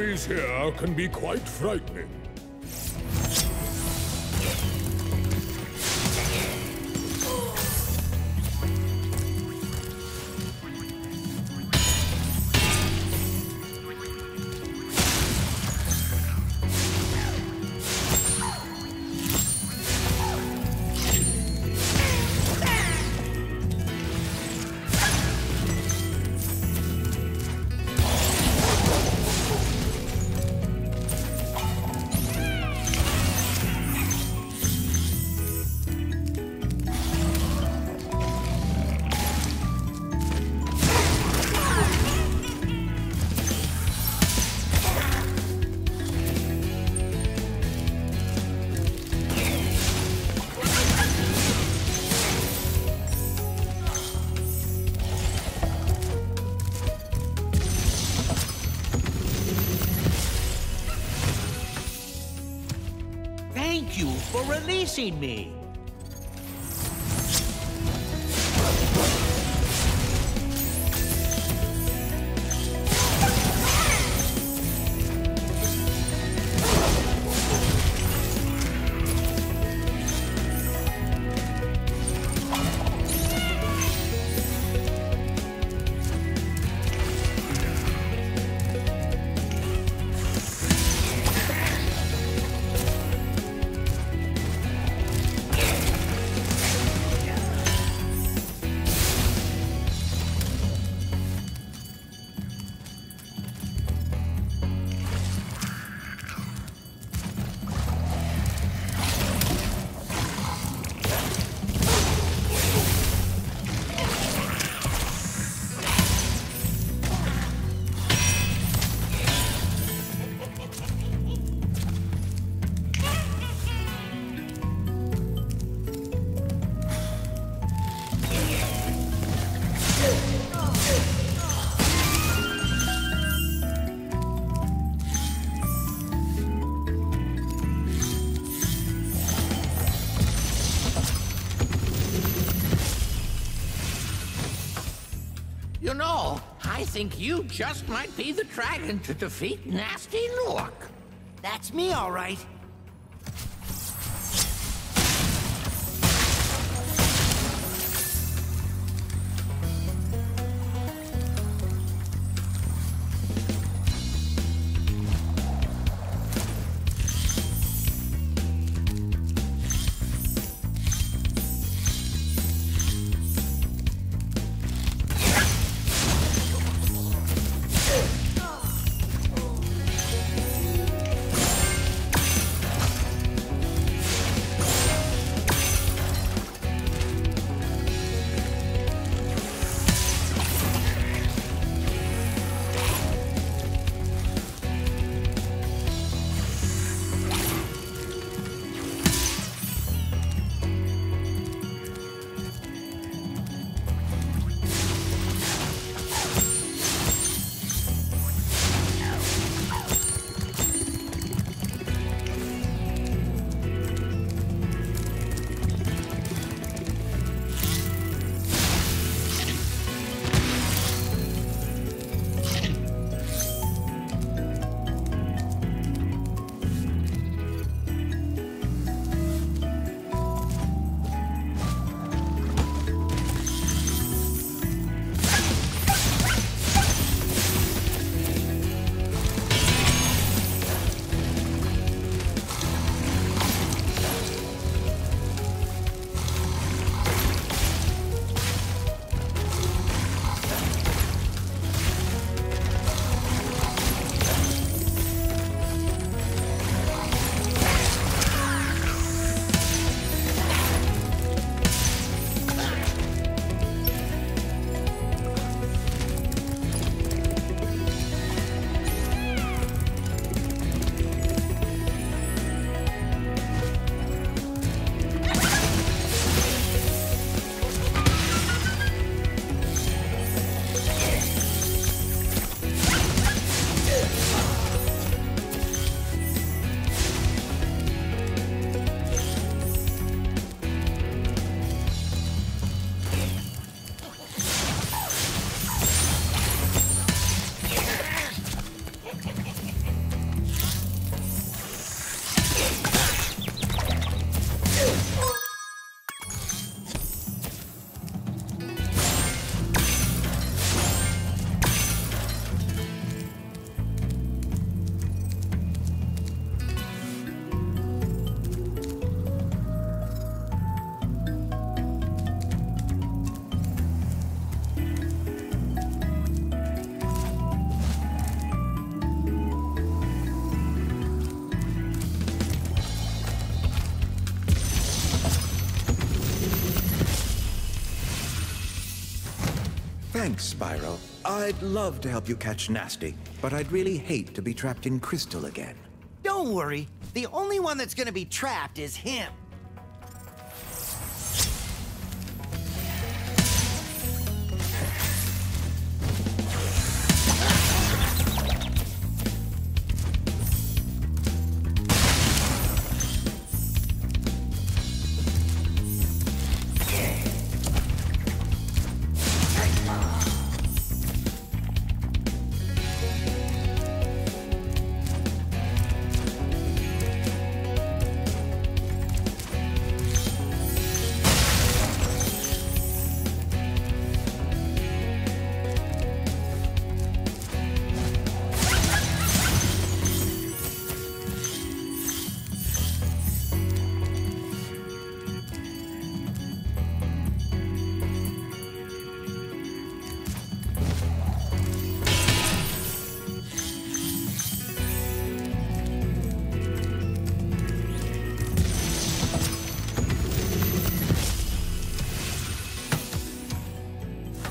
enemies here can be quite frightening. Releasing me. Think you just might be the dragon to defeat Gnasty Gnorc. That's me, all right. Thanks, Spyro. I'd love to help you catch Gnasty, but I'd really hate to be trapped in Crystal again. Don't worry. The only one that's gonna be trapped is him.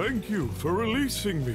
Thank you for releasing me.